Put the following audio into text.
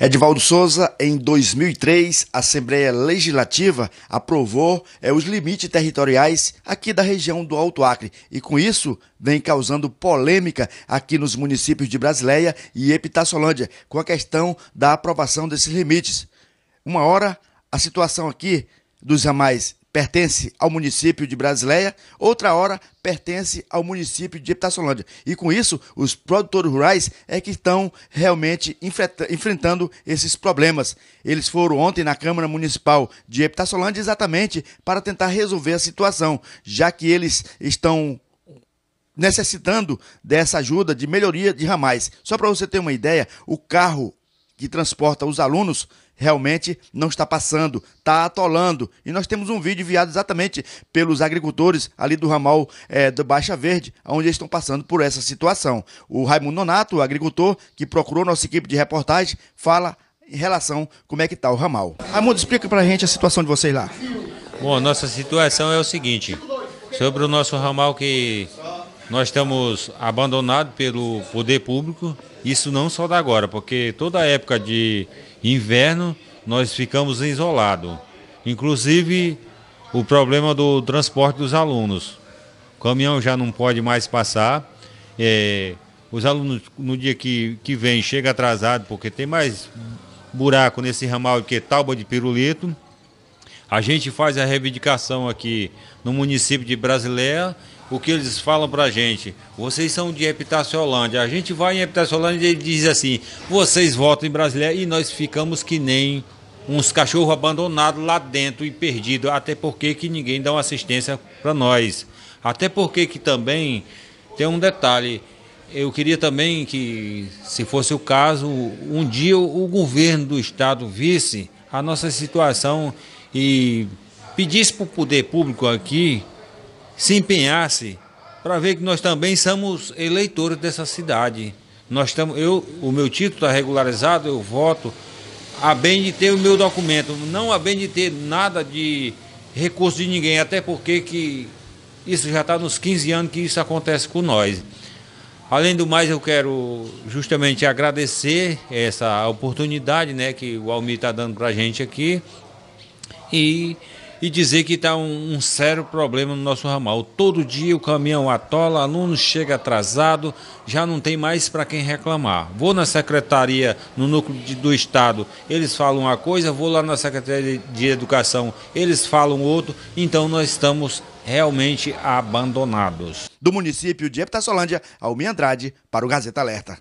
Edivaldo Souza, em 2003, a Assembleia Legislativa aprovou é, os limites territoriais aqui da região do Alto Acre e com isso vem causando polêmica aqui nos municípios de Brasileia e Epitaçolândia com a questão da aprovação desses limites. Uma hora a situação aqui dos ramais pertence ao município de Brasileia, outra hora pertence ao município de Epitaçolândia. E com isso, os produtores rurais é que estão realmente enfrentando esses problemas. Eles foram ontem na Câmara Municipal de Epitaçolândia exatamente para tentar resolver a situação, já que eles estão necessitando dessa ajuda de melhoria de ramais. Só para você ter uma ideia, o carro que transporta os alunos realmente não está passando, está atolando. E nós temos um vídeo enviado exatamente pelos agricultores ali do ramal é, do Baixa Verde, onde eles estão passando por essa situação. O Raimundo Nonato, agricultor, que procurou nossa equipe de reportagem, fala em relação como é que está o ramal. Raimundo, explica para a gente a situação de vocês lá. Bom, nossa situação é o seguinte, sobre o nosso ramal que nós estamos abandonados pelo poder público, isso não só da agora, porque toda a época de inverno nós ficamos isolados. Inclusive o problema do transporte dos alunos. O caminhão já não pode mais passar. É, os alunos no dia que, que vem chega atrasado porque tem mais buraco nesse ramal que talba de pirulito. A gente faz a reivindicação aqui no município de Brasileia o que eles falam pra gente. Vocês são de Epitaciolândia. A gente vai em Epitaciolândia e diz assim: vocês votam em Brasília e nós ficamos que nem uns cachorros abandonados lá dentro e perdidos. Até porque que ninguém dá uma assistência para nós. Até porque que também tem um detalhe. Eu queria também que, se fosse o caso, um dia o governo do estado visse a nossa situação e pedisse para o poder público aqui se empenhasse para ver que nós também somos eleitores dessa cidade. Nós estamos, eu, o meu título está regularizado, eu voto a bem de ter o meu documento, não a bem de ter nada de recurso de ninguém, até porque que isso já está nos 15 anos que isso acontece com nós. Além do mais, eu quero justamente agradecer essa oportunidade né, que o Almir está dando para a gente aqui e e dizer que está um, um, sério problema no nosso ramal. Todo dia o caminhão atola, aluno chega atrasado, já não tem mais para quem reclamar. Vou na secretaria, no núcleo de, do Estado, eles falam uma coisa, vou lá na Secretaria de Educação, eles falam outro, então nós estamos realmente abandonados. Do município de Epitaçolândia, Almir Andrade, para o Gazeta Alerta.